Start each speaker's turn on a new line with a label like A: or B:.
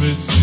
A: secrets